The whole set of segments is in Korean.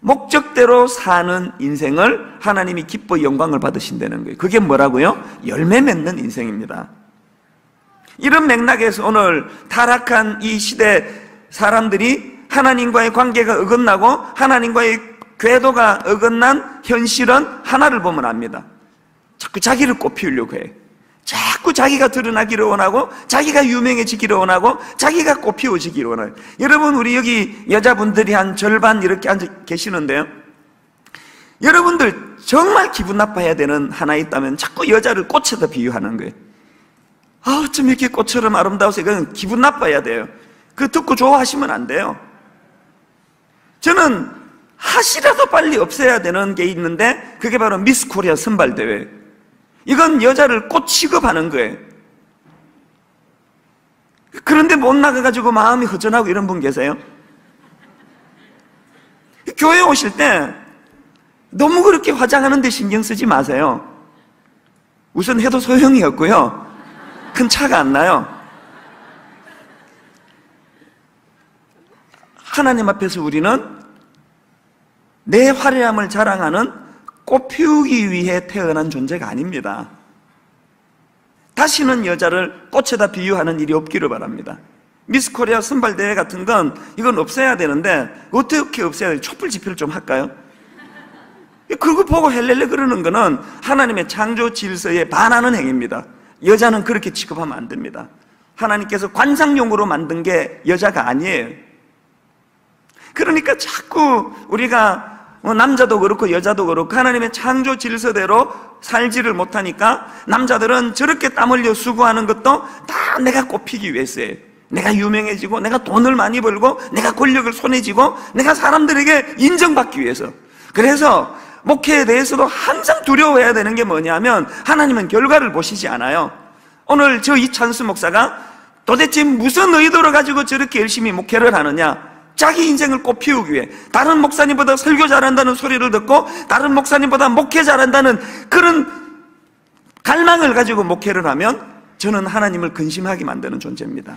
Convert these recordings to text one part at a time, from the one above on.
목적대로 사는 인생을 하나님이 기뻐 영광을 받으신다는 거예요. 그게 뭐라고요? 열매 맺는 인생입니다. 이런 맥락에서 오늘 타락한 이 시대 사람들이 하나님과의 관계가 어긋나고 하나님과의 궤도가 어긋난 현실은 하나를 보면 압니다. 자꾸 자기를 꽃피우려고 해. 자기가 드러나기를 원하고 자기가 유명해지기를 원하고 자기가 꽃피워지기를 원해요. 여러분 우리 여기 여자분들이 한 절반 이렇게 앉아 계시는데요. 여러분들 정말 기분 나빠야 되는 하나 있다면 자꾸 여자를 꽃에다 비유하는 거예요. 아, 어쩜 이렇게 꽃처럼 아름다워서 이건 기분 나빠야 돼요. 그 듣고 좋아하시면 안 돼요. 저는 하시라도 빨리 없애야 되는 게 있는데 그게 바로 미스 코리아 선발대회. 이건 여자를 꽃 취급하는 거예요. 그런데 못 나가가지고 마음이 허전하고 이런 분 계세요? 교회 오실 때 너무 그렇게 화장하는데 신경 쓰지 마세요. 우선 해도 소용이 없고요. 큰 차가 안 나요. 하나님 앞에서 우리는 내 화려함을 자랑하는 꽃 피우기 위해 태어난 존재가 아닙니다. 다시는 여자를 꽃에다 비유하는 일이 없기를 바랍니다. 미스 코리아 선발대회 같은 건 이건 없애야 되는데 어떻게 없애야 돼요? 촛불 집회를 좀 할까요? 그거 보고 헬렐레 그러는 거는 하나님의 창조 질서에 반하는 행위입니다. 여자는 그렇게 취급하면 안 됩니다. 하나님께서 관상용으로 만든 게 여자가 아니에요. 그러니까 자꾸 우리가 뭐 남자도 그렇고 여자도 그렇고 하나님의 창조 질서대로 살지를 못하니까 남자들은 저렇게 땀 흘려 수고하는 것도 다 내가 꼽히기 위해서예요. 내가 유명해지고 내가 돈을 많이 벌고 내가 권력을 손에 쥐고 내가 사람들에게 인정받기 위해서. 그래서 목회에 대해서도 항상 두려워해야 되는 게 뭐냐면 하나님은 결과를 보시지 않아요. 오늘 저 이찬수 목사가 도대체 무슨 의도를 가지고 저렇게 열심히 목회를 하느냐? 자기 인생을 꽃피우기 위해 다른 목사님보다 설교 잘한다는 소리를 듣고 다른 목사님보다 목회 잘한다는 그런 갈망을 가지고 목회를 하면 저는 하나님을 근심하게 만드는 존재입니다.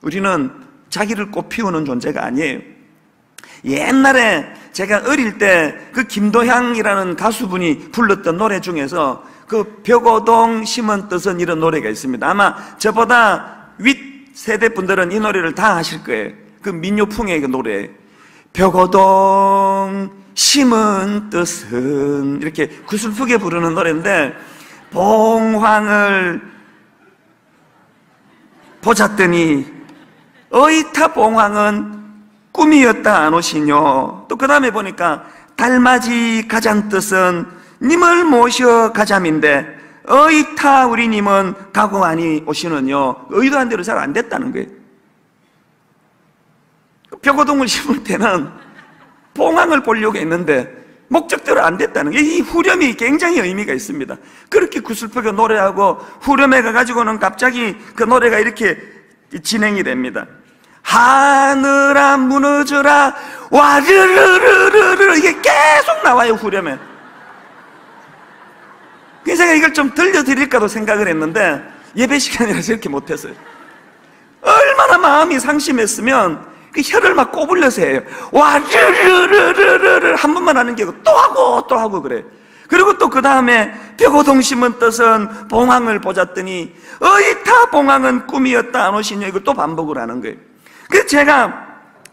우리는 자기를 꽃피우는 존재가 아니에요. 옛날에 제가 어릴 때 그 김도향이라는 가수분이 불렀던 노래 중에서 그 벽오동 심은 뜻은 이런 노래가 있습니다. 아마 저보다 윗 세대 분들은 이 노래를 다 아실 거예요. 그 민요풍의 그 노래. 벽오동 심은 뜻은 이렇게 구슬프게 부르는 노래인데 봉황을 보셨더니 어이타 봉황은 꿈이었다 안 오시뇨 또 그 다음에 보니까 달맞이 가장 뜻은 님을 모셔 가자인데 어이타 우리님은 가고 아니 오시는요. 의도한 대로 잘 안 됐다는 거예요 벽오동을 심을 때는 봉황을 보려고 했는데 목적대로 안 됐다는 게 이 후렴이 굉장히 의미가 있습니다. 그렇게 구슬프게 노래하고 후렴에 가가지고는 갑자기 그 노래가 이렇게 진행이 됩니다. 하늘아 무너져라 와르르르르르 이게 계속 나와요 후렴에. 그래서 이걸 좀 들려드릴까도 생각을 했는데 예배 시간이라서 이렇게 못했어요. 얼마나 마음이 상심했으면 그 혀를 막 꼬불려서 해요. 와, 르르르르르 한 번만 하는 게 또 하고 또 하고 그래. 그리고 또 그 다음에 벽오동 심은 뜻은 봉황을 보았더니 어이타 봉황은 꿈이었다 안 오시냐 이거 또 반복을 하는 거예요. 그래서 제가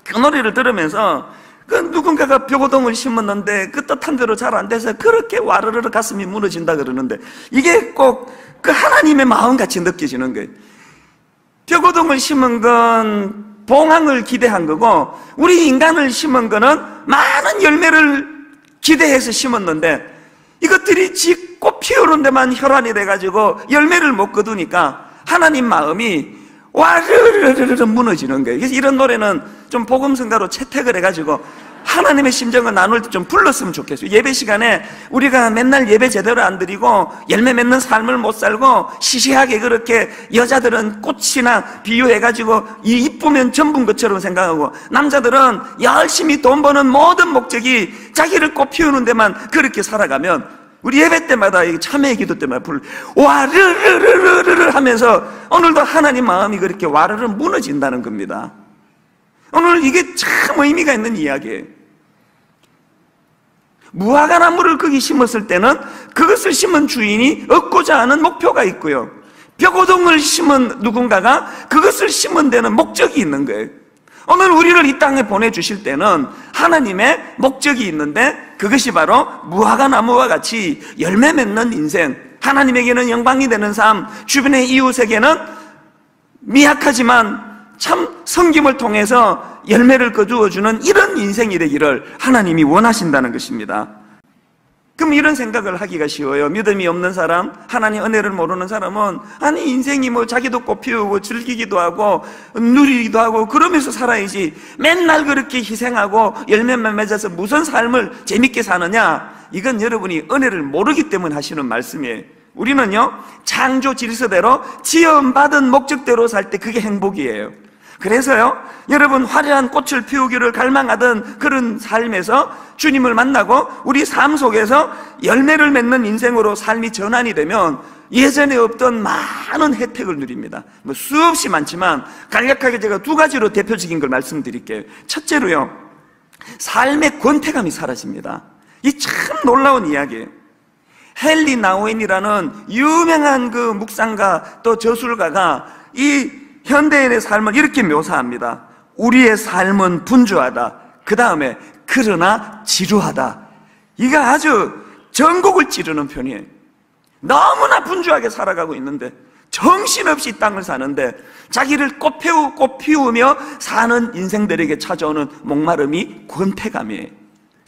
그 노래를 들으면서 그 누군가가 벽오동을 심었는데 그 뜻한 대로 잘 안 돼서 그렇게 와르르르 가슴이 무너진다 그러는데 이게 꼭 그 하나님의 마음 같이 느껴지는 거예요. 벽오동을 심은 건 봉황을 기대한 거고 우리 인간을 심은 거는 많은 열매를 기대해서 심었는데 이것들이 짓고 피우는 데만 혈안이 돼가지고 열매를 못 거두니까 하나님 마음이 와르르르르 무너지는 거예요. 그래서 이런 노래는 좀 복음성가로 채택을 해가지고 하나님의 심정을 나눌 때 좀 불렀으면 좋겠어요. 예배 시간에 우리가 맨날 예배 제대로 안 드리고 열매 맺는 삶을 못 살고 시시하게 그렇게 여자들은 꽃이나 비유해가지고 이 이쁘면 전부인 것처럼 생각하고 남자들은 열심히 돈 버는 모든 목적이 자기를 꽃 피우는 데만 그렇게 살아가면 우리 예배 때마다 참회 기도 때마다 불 와르르르르르 하면서 오늘도 하나님 마음이 그렇게 와르르 무너진다는 겁니다. 오늘 이게 참 의미가 있는 이야기예요. 무화과 나무를 거기 심었을 때는 그것을 심은 주인이 얻고자 하는 목표가 있고요. 벽오동을 심은 누군가가 그것을 심은 데는 목적이 있는 거예요. 오늘 우리를 이 땅에 보내주실 때는 하나님의 목적이 있는데 그것이 바로 무화과 나무와 같이 열매 맺는 인생, 하나님에게는 영광이 되는 삶, 주변의 이웃에게는 미약하지만 참 성김을 통해서 열매를 거두어주는 이런 인생이 되기를 하나님이 원하신다는 것입니다. 그럼 이런 생각을 하기가 쉬워요. 믿음이 없는 사람, 하나님 은혜를 모르는 사람은 아니 인생이 뭐 자기도 꽃 피우고 즐기기도 하고 누리기도 하고 그러면서 살아야지 맨날 그렇게 희생하고 열매만 맺어서 무슨 삶을 재밌게 사느냐? 이건 여러분이 은혜를 모르기 때문에 하시는 말씀이에요. 우리는요 창조 질서대로 지음받은 목적대로 살 때 그게 행복이에요. 그래서요, 여러분 화려한 꽃을 피우기를 갈망하던 그런 삶에서 주님을 만나고 우리 삶 속에서 열매를 맺는 인생으로 삶이 전환이 되면 예전에 없던 많은 혜택을 누립니다. 뭐 수없이 많지만 간략하게 제가 두 가지로 대표적인 걸 말씀드릴게요. 첫째로요, 삶의 권태감이 사라집니다. 이 참 놀라운 이야기예요. 헨리 나우엔이라는 유명한 그 묵상가 또 저술가가 이 현대인의 삶을 이렇게 묘사합니다. 우리의 삶은 분주하다. 그 다음에 그러나 지루하다. 이가 아주 전곡을 찌르는 편이에요. 너무나 분주하게 살아가고 있는데 정신없이 땅을 사는데 자기를 꽃피우, 꽃피우며 사는 인생들에게 찾아오는 목마름이 권태감이에요.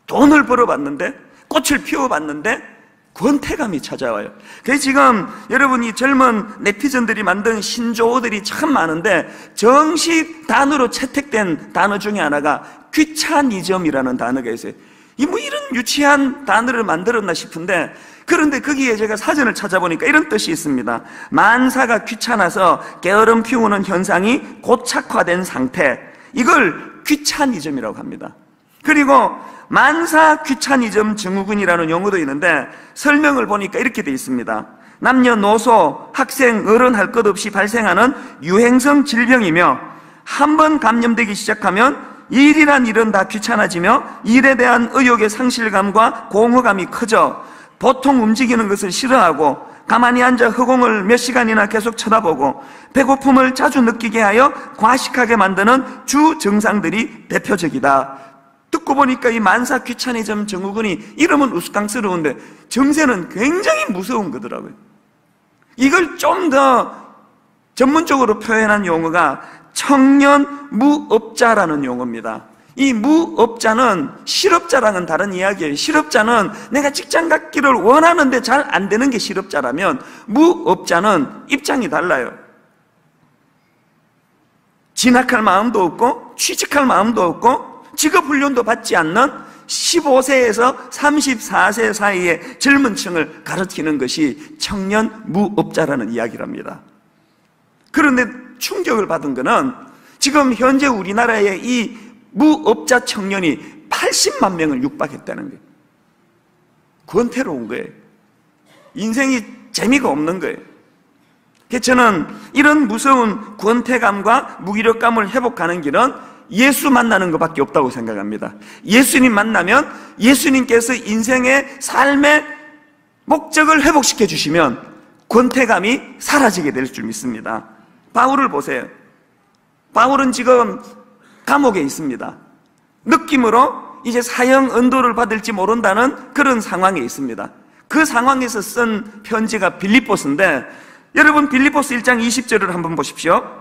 돈을 벌어봤는데 꽃을 피워봤는데 권태감이 찾아와요. 그래서 지금 여러분이 젊은 네티즌들이 만든 신조어들이 참 많은데 정식 단어로 채택된 단어 중에 하나가 귀차니즘이라는 단어가 있어요. 이 뭐 이런 유치한 단어를 만들었나 싶은데 그런데 거기에 제가 사전을 찾아보니까 이런 뜻이 있습니다. 만사가 귀찮아서 게으름 피우는 현상이 고착화된 상태. 이걸 귀차니즘이라고 합니다. 그리고 만사 귀차니즘 증후군이라는 용어도 있는데 설명을 보니까 이렇게 되어 있습니다. 남녀노소, 학생, 어른 할 것 없이 발생하는 유행성 질병이며 한 번 감염되기 시작하면 일이란 일은 다 귀찮아지며 일에 대한 의욕의 상실감과 공허감이 커져 보통 움직이는 것을 싫어하고 가만히 앉아 허공을 몇 시간이나 계속 쳐다보고 배고픔을 자주 느끼게 하여 과식하게 만드는 주 증상들이 대표적이다. 듣고 보니까 이 만사 귀차니즘 증후군이 이름은 우스꽝스러운데 정세는 굉장히 무서운 거더라고요. 이걸 좀 더 전문적으로 표현한 용어가 청년 무업자라는 용어입니다. 이 무업자는 실업자랑은 다른 이야기예요. 실업자는 내가 직장 갖기를 원하는데 잘 안 되는 게 실업자라면 무업자는 입장이 달라요. 진학할 마음도 없고 취직할 마음도 없고 직업 훈련도 받지 않는 15세에서 34세 사이의 젊은 층을 가르치는 것이 청년 무업자라는 이야기랍니다. 그런데 충격을 받은 것은 지금 현재 우리나라의 이 무업자 청년이 80만 명을 육박했다는 거예요. 권태로운 거예요. 인생이 재미가 없는 거예요. 저는 이런 무서운 권태감과 무기력감을 회복하는 길은 예수 만나는 것밖에 없다고 생각합니다. 예수님 만나면 예수님께서 인생의 삶의 목적을 회복시켜 주시면 권태감이 사라지게 될 줄 믿습니다. 바울을 보세요. 바울은 지금 감옥에 있습니다. 느낌으로 이제 사형 은도를 받을지 모른다는 그런 상황에 있습니다. 그 상황에서 쓴 편지가 빌립보스인데 여러분 빌립보스 1장 20절을 한번 보십시오.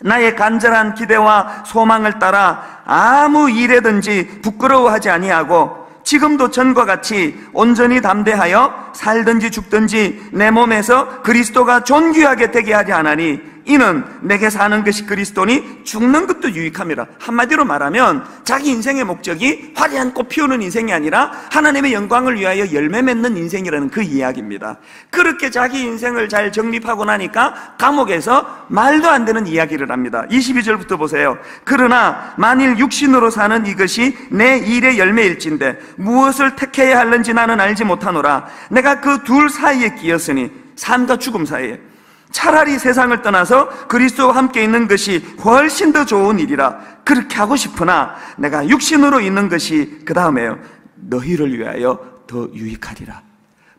나의 간절한 기대와 소망을 따라 아무 일에든지 부끄러워하지 아니하고 지금도 전과 같이 온전히 담대하여 살든지 죽든지 내 몸에서 그리스도가 존귀하게 되게 하지 않으니 이는 내게 사는 것이 그리스도니 죽는 것도 유익함이라. 한마디로 말하면 자기 인생의 목적이 화려한 꽃 피우는 인생이 아니라 하나님의 영광을 위하여 열매 맺는 인생이라는 그 이야기입니다. 그렇게 자기 인생을 잘 정립하고 나니까 감옥에서 말도 안 되는 이야기를 합니다. 22절부터 보세요. 그러나 만일 육신으로 사는 이것이 내 일의 열매일진데 무엇을 택해야 할는지 나는 알지 못하노라. 내가 그 둘 사이에 끼었으니 삶과 죽음 사이에 차라리 세상을 떠나서 그리스도와 함께 있는 것이 훨씬 더 좋은 일이라 그렇게 하고 싶으나 내가 육신으로 있는 것이 그 다음에요. 너희를 위하여 더 유익하리라.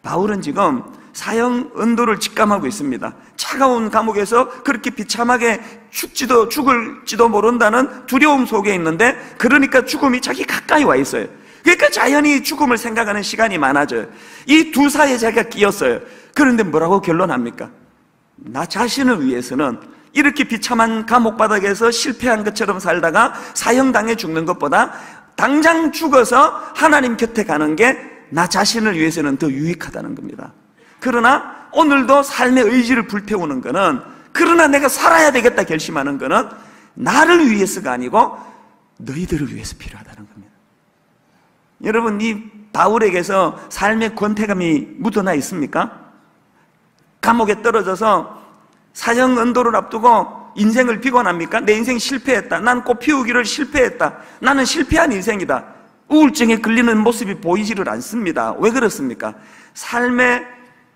바울은 지금 사형 은도를 직감하고 있습니다. 차가운 감옥에서 그렇게 비참하게 죽지도 죽을지도 모른다는 두려움 속에 있는데 그러니까 죽음이 자기 가까이 와 있어요. 그러니까 자연히 죽음을 생각하는 시간이 많아져요. 이 두 사이에 자기가 끼었어요. 그런데 뭐라고 결론합니까? 나 자신을 위해서는 이렇게 비참한 감옥 바닥에서 실패한 것처럼 살다가 사형당해 죽는 것보다 당장 죽어서 하나님 곁에 가는 게 나 자신을 위해서는 더 유익하다는 겁니다. 그러나 오늘도 삶의 의지를 불태우는 것은 그러나 내가 살아야 되겠다 결심하는 것은 나를 위해서가 아니고 너희들을 위해서 필요하다는 겁니다. 여러분, 이 바울에게서 삶의 권태감이 묻어나 있습니까? 감옥에 떨어져서 사형 은도를 앞두고 인생을 비관합니까? 내 인생 실패했다. 난 꽃 피우기를 실패했다. 나는 실패한 인생이다. 우울증에 걸리는 모습이 보이지를 않습니다. 왜 그렇습니까? 삶에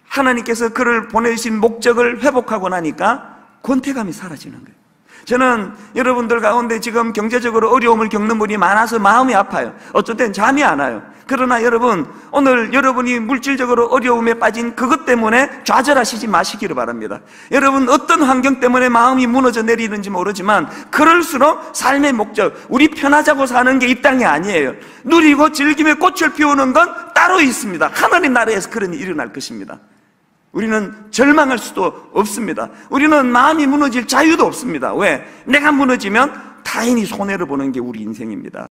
하나님께서 그를 보내주신 목적을 회복하고 나니까 권태감이 사라지는 거예요. 저는 여러분들 가운데 지금 경제적으로 어려움을 겪는 분이 많아서 마음이 아파요. 어쩔 땐 잠이 안 와요. 그러나 여러분, 오늘 여러분이 물질적으로 어려움에 빠진 그것 때문에 좌절하시지 마시기를 바랍니다. 여러분, 어떤 환경 때문에 마음이 무너져 내리는지 모르지만, 그럴수록 삶의 목적, 우리 편하자고 사는 게 이 땅이 아니에요. 누리고 즐기며 꽃을 피우는 건 따로 있습니다. 하나님 나라에서 그런 일이 일어날 것입니다. 우리는 절망할 수도 없습니다. 우리는 마음이 무너질 자유도 없습니다. 왜? 내가 무너지면 타인이 손해를 보는 게 우리 인생입니다.